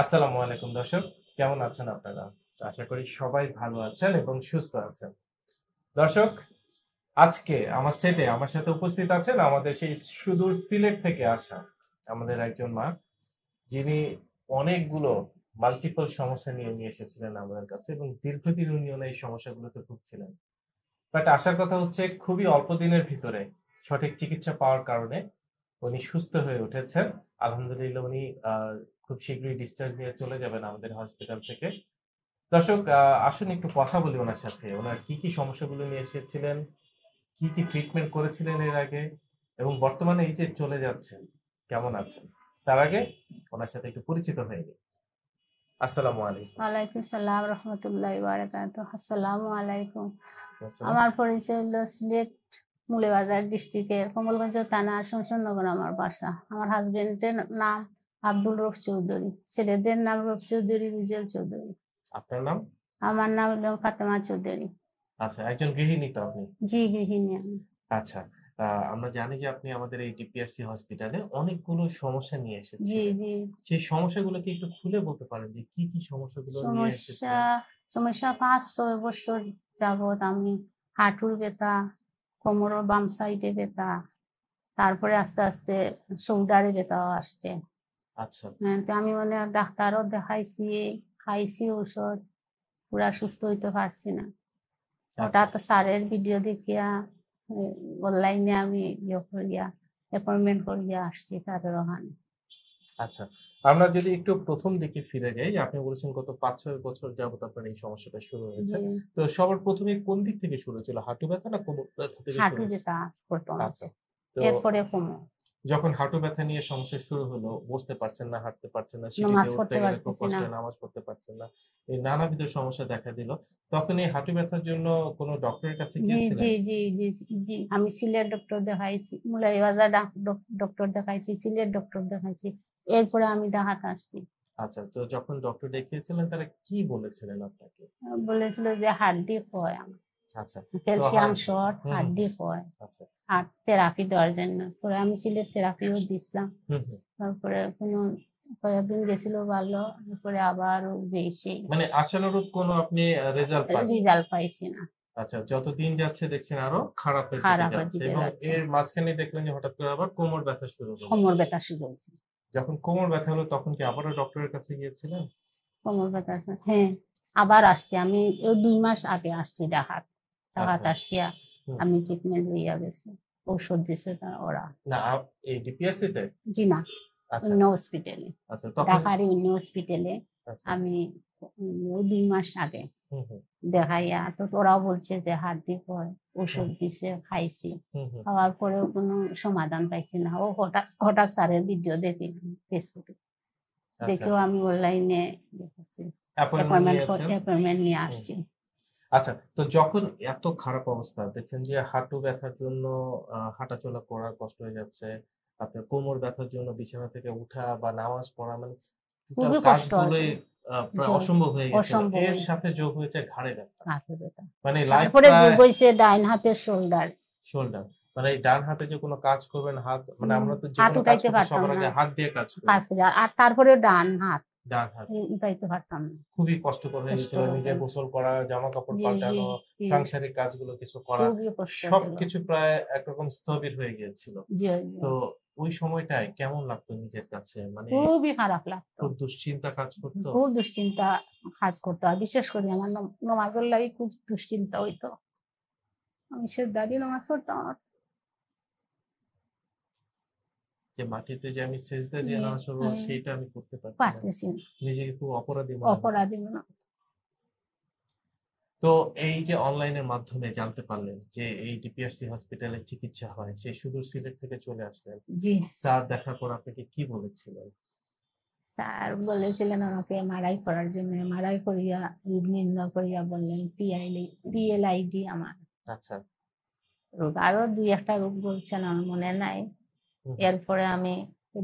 আসসালামু আলাইকুম দর্শক, কেমন আছেন আপনারা? আশা করি সবাই ভালো আছেন এবং সুস্থ আছেন। দর্শক, আজকে আমার সেটে আমার সাথে উপস্থিত আছেন আমাদের সেই সুদূর সিলেট থেকে আসা আমাদের একজন মা, যিনি অনেকগুলো মাল্টিপল সমস্যা নিয়ে নিয়ে এসেছিলেন আমাদের কাছে এবং দীর্ঘদিন উনিও এই সমস্যাগুলোতে ভুগছিলেন। বাট আসার কথা হচ্ছে, খুবই অল্প দিনের ভিতরে সঠিক চিকিৎসা পাওয়ার কারণে উনি সুস্থ হয়ে উঠেছেন। আলহামদুলিল্লাহ উনি খুব শীঘ্রই ডিসচার্জ নিয়ে চলে যাবেন আমাদের হসপিটাল থেকে। দর্শক আসুন একটু কথা বলি ওনার সাথে। ওনার কি কি সমস্যাগুলো নিয়ে এসেছিলেন? কি কি ট্রিটমেন্ট করেছিলেন এর আগে? এবং বর্তমানে এই যে চলে যাচ্ছেন কেমন আছেন? তার আগে ওনার সাথে একটু পরিচিত হয়ে নিই। আসসালামু আলাইকুম। ওয়ালাইকুম সালাম রহমতুল্লাহ বারাকাত আসসালামু আলাইকুম। আমার পরিচয় হলো সিলেট মুলেবাজার ডিস্ট্রিক্টের কমলগঞ্জ থানা শমশনগর আমার বাসা। আমার হাজবেন্ডের নাম আব্দুল রফ চৌধুরী ছেলেদের নাম রফ চৌধুরী রুজেল চৌধুরী। আপনার নাম? আমার নাম হলো ফাতেমা চৌধুরী। আচ্ছা একজন গৃহিণী তো আপনি? জি গৃহিণী আমি। আচ্ছা আমরা জানি যে আপনি আমাদের এই ডিপিআরসি হসপিটালে অনেকগুলো সমস্যা নিয়ে এসেছেন জি জি। সেই সমস্যাগুলো কি একটু খুলে বলতে পারেন যে কি কি সমস্যাগুলো নিয়ে এসেছেন সমস্যা সমস্যা পাঁচ ছয় বছর যাবত আমি হাঁটুর ব্যথা কোমরের বাম সাইডে ব্যথা তারপরে আস্তে আস্তে শোল্ডারে ব্যথাও আসছে। আচ্ছা। হ্যাঁ, আমি মানে ডাক্তারও দেখাইছি খাইছি ওষুধ পুরা সুস্থ হইতে পারছি না। আচ্ছা। হঠাৎ স্যারের ভিডিও দেখিয়া অনলাইনে আমি ইয়ে করিয়া অ্যাপয়েন্টমেন্ট করিয়া আসছি স্যারের ওখানে। আচ্ছা আমরা যদি একটু প্রথম দিকে ফিরে যাই আপনি বলেছেন গত পাঁচ ছয় বছর যাবত আপনার এই সমস্যাটা শুরু হয়েছে। তো সবার প্রথমে কোন দিক থেকে শুরু হয়েছিল হাঁটু ব্যথা না কোমর ব্যথা থেকে হাঁটু ব্যথা আচ্ছা এরপরে কমো যখন হাঁটু ব্যথা নিয়ে সমস্যা শুরু হলো বসতে পারছেন না হাঁটতে পারছেন না নামাজ সিঁড়িতে উঠতে পড়তে গেলে খুব। কষ্ট নামাজ পড়তে পারছেন না এই নানাবিধ সমস্যা দেখা দিল। তখন এই হাঁটু ব্যথার জন্য কোনো ডক্টরের কাছে গিয়েছিলেন? জি জি জি জি আমি সিলেট ডক্টর দেখাইছি মুলাইবাজার ডক্টর দেখাইছি সিলেট ডক্টর দেখাইছি। এরপরে আমি ডাহাত আসছি। আচ্ছা তো যখন ডক্টর দেখিয়েছিলেন তারা কি বলেছিলেন আপনাকে? বলেছিল যে হাড্ডি হয় আমার। আচ্ছা ক্যালসিয়াম শর্ট হাড্ডি হয়। আচ্ছা। আর থেরাপি দেওয়ার জন্য। পরে আমি সিলেট থেরাপিও দিছিলাম। হুম হুম। তারপরে কোনো কয়েকদিন গেছিল ভালো তারপরে আবার যে মানে আশানুরূপ কোনো আপনি রেজাল্ট পান রেজাল্ট পাইছি না। আচ্ছা যত দিন যাচ্ছে দেখছেন আরও খারাপ খারাপের যাচ্ছে এবং এর মাঝখানে দেখলেন যে হঠাৎ করে আবার কোমর ব্যথা শুরু হলো। কোমর ব্যথা শুরু হয়েছে। যখন কোমর ব্যথা হলো তখন কি আবারও ডক্টরের কাছে গিয়েছিলেন? কোমর ব্যথা হ্যাঁ আবার আসছি। আমি ওই দুই মাস আগে আসছি ডাহাত ডাহাত আচ্ছা। আসিয়া আমি ট্রিটমেন্ট লইয়া গেছি। ঔষধ দিছে তারা ওরা। না এই ডিপিআরসি তে? জি না আচ্ছা। অন্য হসপিটালে আচ্ছা তখন ঢাকারই অন্য হসপিটালে আচ্ছা। আমি দুই মাস আগে দেখাইয়া তো ওরাও বলছে যে হাড্ডি হয় ওষুধ দিছে খাইছি। খাওয়ার পরেও কোনো সমাধান পাইছি না। ও হঠাৎ হঠাৎ স্যারের ভিডিও দেখি ফেসবুকে। আচ্ছা। দেখেও আমি অনলাইনে দেখেছি। অ্যাপয়েন্টমেন্ট নিয়ে আসছি। আচ্ছা তো যখন এত খারাপ অবস্থা দেখছেন যে হাঁটু ব্যথার জন্য হাঁটাচলা করা কষ্ট হয়ে যাচ্ছে আপনার কোমর ব্যথার জন্য বিছানা থেকে উঠা বা নামাজ পড়া মানে খুবই কষ্ট অসম্ভব হয়ে গেছে এর সাথে যোগ হয়েছে ঘাড়ে ব্যথা। মানে লাইফ যোগ হয়েছে ডাইন হাতের শোল্ডার শোল্ডার মানে ডান হাতে যে কোনো কাজ করবেন হাত মানে আমরা তো যে হাত কোনো কাজ উঠাইতে সবার পারতাম আগে না। হাত দিয়ে কাজ করি। কাজ করে। আর- তারপরে ডান হাত। ডান হাত। উঠাইতে পারতাম না। খুবই কষ্টকর হয়ে গেছিল। নিজে গোসল করা জামা কাপড় পাল্টানো সাংসারিক কাজগুলো কিছু করা কষ্ট সবকিছু প্রায় একরকম স্থবির হয়ে গিয়েছিল। তো ওই সময়টায় কেমন লাগতো নিজের কাছে? মানে খুবই খারাপ লাগতো। খুব দুশ্চিন্তা কাজ করতো? খুব দুশ্চিন্তা কাজ করতো। আর বিশেষ করে আমার নম- নমাজের লাগে খুব দুশ্চিন্তা হইতো। আমি সে দাদি নমাজ পড়তাম আমার। যে মাটিতে যে আমি সেজদা দিয়ে নামাজ পড়ব হুম। সেইটা আমি করতে পারছি না। পারতেছি না। নিজেকে খুব অপরাধী মনে। অপরাধী মনে হতো। তো এই যে অনলাইনের মাধ্যমে জানতে পারলেন যে এই ডিপিআরসি হসপিটালে চিকিৎসা হয় সেই সুদূর সিলেট থেকে চলে আসলেন। জি। স্যার দেখার পর আপনাকে কি বলেছিলেন? স্যার বলেছিলেন আমাকে মারাই করার জন্য। মারাই করিয়া রোগ নির্ণয় করিয়া বললেন পিআইডি পিএলআইডি আমার। আচ্ছা। রোগ আরও দুই একটা রোগ বলছেন আমার মনে নাই। এরপরে আমি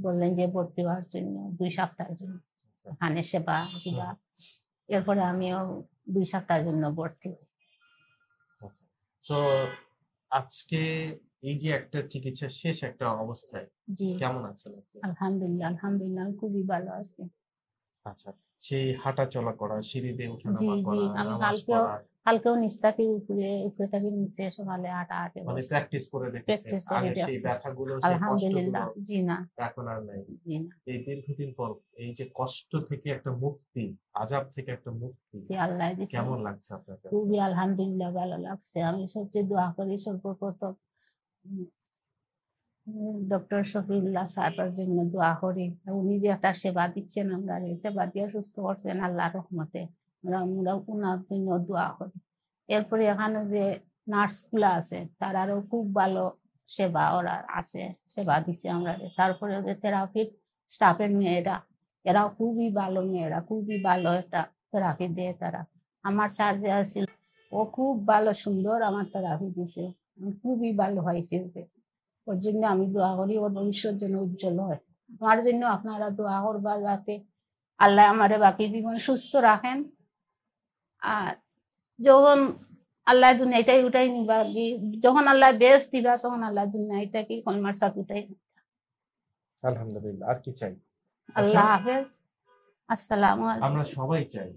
বললেন যে ভর্তি হওয়ার জন্য দুই সপ্তাহের জন্য। আচ্ছা। ওখানে সেবা দিবা। এরপরে আমিও দুই সপ্তাহের জন্য ভর্তি হই। আচ্ছা। তো আজকে এই যে একটা চিকিৎসা শেষ একটা অবস্থায় কেমন আছেন আলহামদুলিল্লাহ আলহামদুলিল্লাহ খুবই ভালো আছি। আচ্ছা সেই হাঁটা চলা করা সিঁড়ি দিয়ে জি, করা আমি কালকেও কালকেও নিচ থাকি উপরে উপরে থাকি নিচে সকালে মানে প্র্যাকটিস করে আগে সেই ব্যথাগুলো সেই আলহামদুলিল্লাহ। কষ্টগুলো জি না। এখন আর নাই। জি না। এই দীর্ঘদিন পর এই যে কষ্ট থেকে একটা মুক্তি আজাব থেকে একটা মুক্তি জি আল্লাহ কেমন লাগছে আপনার কাছে? খুবই আলহামদুলিল্লাহ ভালো লাগছে। আমি সবচেয়ে দোয়া করি সর্বপ্রথম। ডক্টর শফিউল্লাহ সাহেবের জন্য দোয়া করি। উনি যে একটা সেবা দিচ্ছেন, আমরা সেবা দিয়ে সুস্থ করছেন আল্লাহ রহমতে আমরা আমরা উনার জন্য দোয়া করি। এরপরে এখানে যে নার্সগুলো আছে, তারারও খুব ভালো সেবা ওরা আছে, সেবা দিচ্ছে আমরা। তারপরে ওদের থেরাপির স্টাফের মেয়েরা, এরাও খুবই ভালো মেয়েরা, খুবই ভালো একটা থেরাপি দেয় তারা। আমার স্যার যে আছিল, ও খুব ভালো, সুন্দর আমার থেরাপি দিছে। খুবই ভালো হয়েছে। ওর জন্য আমি দোয়া করি ওর ভবিষ্যৎ যেন উজ্জ্বল হয়। আমার জন্য আপনারা দোয়া করবা যাতে আল্লাহ আমারে বাকি জীবন সুস্থ রাখেন। আর যখন আল্লাহ দুনিয়াটাই উঠাই নিবা যখন আল্লাহ বেশ দিবা তখন আল্লাহ দুনিয়াটাকে কলমার সাথে উঠাই আলহামদুলিল্লাহ আর কি চাই? আল্লাহ হাফেজ। আসসালামু আলাইকুম। আমরা সবাই চাই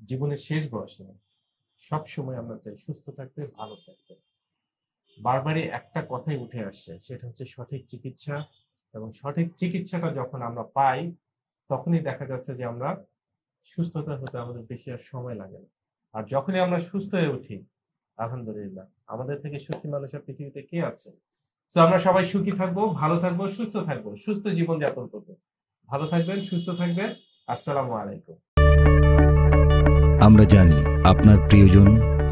জীবনের শেষ বয়সে সব সময় আমরা চাই সুস্থ থাকতে ভালো থাকতে বারবারই একটা কথাই উঠে আসছে, সেটা হচ্ছে সঠিক চিকিৎসা এবং সঠিক চিকিৎসাটা যখন আমরা পাই, তখনই দেখা যাচ্ছে যে আমরা সুস্থতা হতে আমাদের বেশি আর সময় লাগে না। আর যখনই আমরা সুস্থ হয়ে উঠি, আলহামদুলিল্লাহ। আমাদের থেকে সুখী মানুষ আর পৃথিবীতে কে আছে? তো আমরা সবাই সুখী থাকব, ভালো থাকব, সুস্থ থাকব, সুস্থ জীবন যাপন করব। ভালো থাকবেন, সুস্থ থাকবেন। আসসালামু আলাইকুম। আমরা জানি আপনার প্রিয়জন